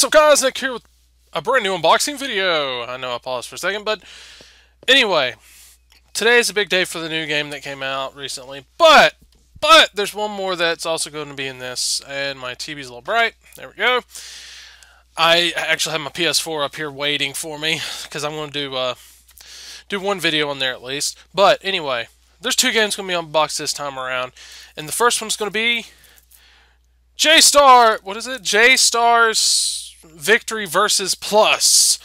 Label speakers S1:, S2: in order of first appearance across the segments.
S1: What's up guys, Nick here with a brand new unboxing video. I know I paused for a second, but anyway, today is a big day for the new game that came out recently, but, but, there's one more that's also going to be in this, and my TV's a little bright. There we go. I actually have my PS4 up here waiting for me, because I'm going to do, uh, do one video on there at least. But anyway, there's two games going to be unboxed this time around, and the first one's going to be J Star, what is it? J Stars Victory versus Plus,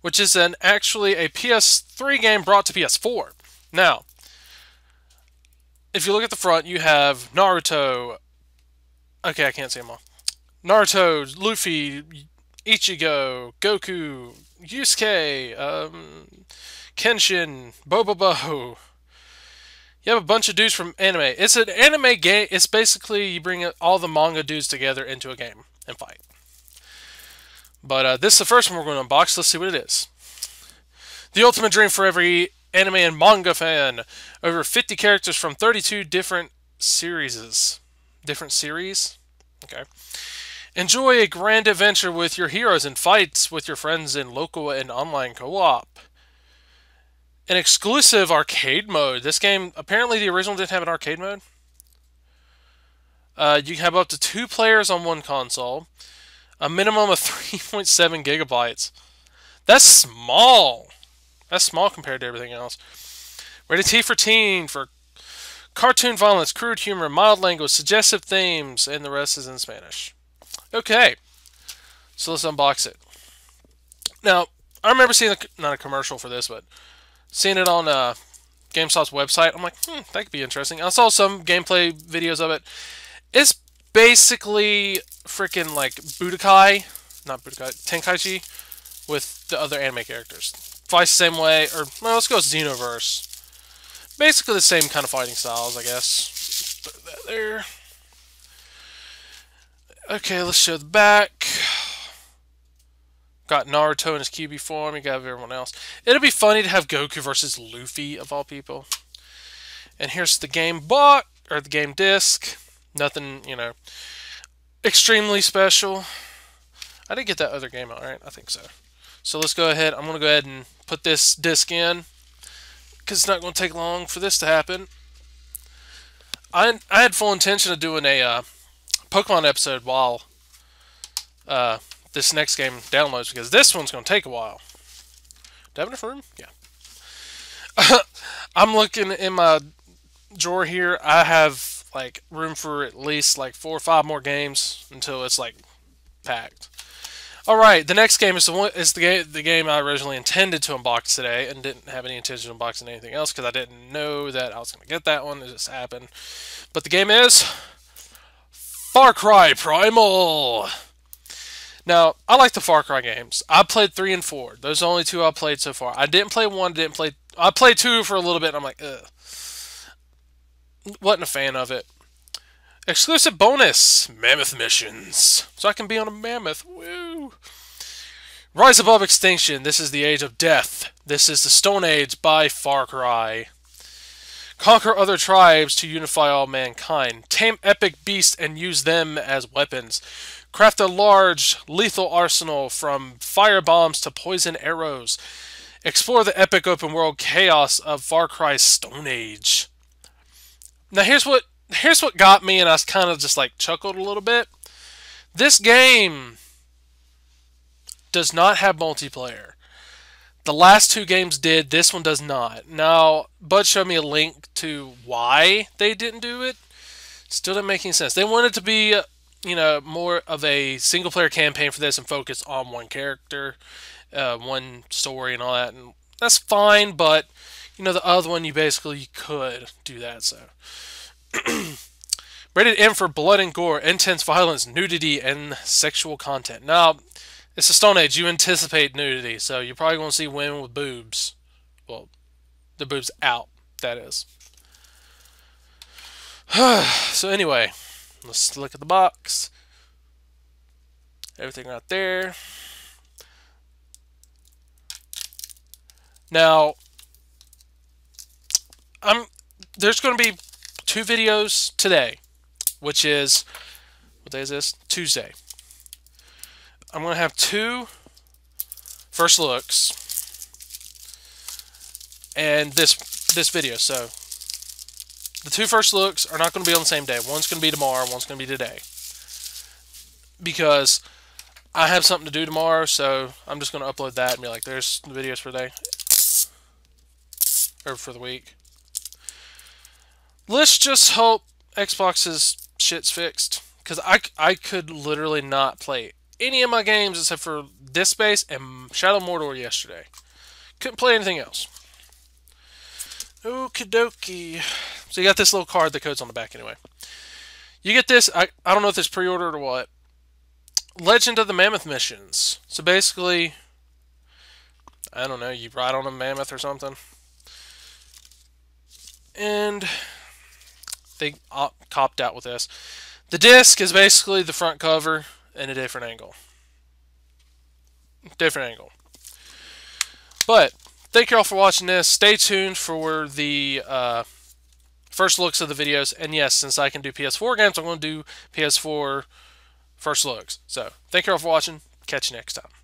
S1: which is an actually a PS3 game brought to PS4. Now, if you look at the front, you have Naruto. Okay, I can't see them all. Naruto, Luffy, Ichigo, Goku, Yusuke, um, Kenshin, Bobobo, you have a bunch of dudes from anime. It's an anime game. It's basically you bring all the manga dudes together into a game and fight. But uh, this is the first one we're going to unbox. Let's see what it is. The ultimate dream for every anime and manga fan. Over 50 characters from 32 different series. Different series? Okay. Enjoy a grand adventure with your heroes and fights with your friends in local and online co-op an exclusive arcade mode. This game, apparently the original didn't have an arcade mode. Uh, you can have up to two players on one console. A minimum of 3.7 gigabytes. That's small. That's small compared to everything else. Rated T for teen, for cartoon violence, crude humor, mild language, suggestive themes, and the rest is in Spanish. Okay, so let's unbox it. Now, I remember seeing, not a commercial for this, but seeing it on uh, GameStop's website, I'm like, hmm, that could be interesting. I saw some gameplay videos of it. It's basically freaking like Budokai, not Budokai, Tenkaichi, with the other anime characters. Fights the same way, or well, let's go Xenoverse. Basically the same kind of fighting styles, I guess. Put that there. Okay, let's show the back. Got Naruto in his Kyuubi form. You got everyone else. It'll be funny to have Goku versus Luffy, of all people. And here's the game box or the game disc. Nothing, you know, extremely special. I did get that other game out, right? I think so. So let's go ahead. I'm going to go ahead and put this disc in. Because it's not going to take long for this to happen. I, I had full intention of doing a uh, Pokemon episode while uh, this next game downloads because this one's going to take a while. Do I have enough room? Yeah. I'm looking in my drawer here. I have like room for at least like four or five more games until it's like packed. All right, the next game is the one is the game the game I originally intended to unbox today and didn't have any intention of unboxing anything else because I didn't know that I was going to get that one. It just happened. But the game is Far Cry Primal. Now, I like the Far Cry games. I played 3 and 4. Those are the only two I played so far. I didn't play 1, didn't play... I played 2 for a little bit, and I'm like, ugh. Wasn't a fan of it. Exclusive bonus! Mammoth missions. So I can be on a mammoth. Woo! Rise above extinction. This is the age of death. This is the Stone Age by Far Cry. Conquer other tribes to unify all mankind. Tame epic beasts and use them as weapons. Craft a large, lethal arsenal from fire bombs to poison arrows. Explore the epic open world chaos of Far Cry's Stone Age. Now here's what here's what got me and I kind of just like chuckled a little bit. This game does not have multiplayer. The last two games did, this one does not. Now, Bud showed me a link to why they didn't do it. Still didn't make any sense. They wanted to be you know, more of a single player campaign for this and focus on one character, uh, one story, and all that. And that's fine, but you know, the other one you basically could do that. So, rated M for blood and gore, intense violence, nudity, and sexual content. Now, it's a Stone Age. You anticipate nudity, so you're probably going to see women with boobs. Well, the boobs out. That is. so anyway. Let's look at the box. Everything right there. Now, I'm there's going to be two videos today, which is what day is this? Tuesday. I'm going to have two first looks and this this video. So the two first looks are not going to be on the same day. One's going to be tomorrow, one's going to be today. Because I have something to do tomorrow, so I'm just going to upload that and be like, there's the videos for the day. Or for the week. Let's just hope Xbox's shit's fixed. Because I, I could literally not play any of my games except for Disc Space and Shadow Mordor yesterday. Couldn't play anything else. Okie dokie. So you got this little card, the code's on the back anyway. You get this, I, I don't know if it's pre-ordered or what. Legend of the Mammoth Missions. So basically, I don't know, you ride on a mammoth or something. And they copped out with this. The disc is basically the front cover in a different angle. Different angle. But thank you all for watching this. Stay tuned for the uh, first looks of the videos. And yes, since I can do PS4 games, I'm going to do PS4 first looks. So thank you all for watching. Catch you next time.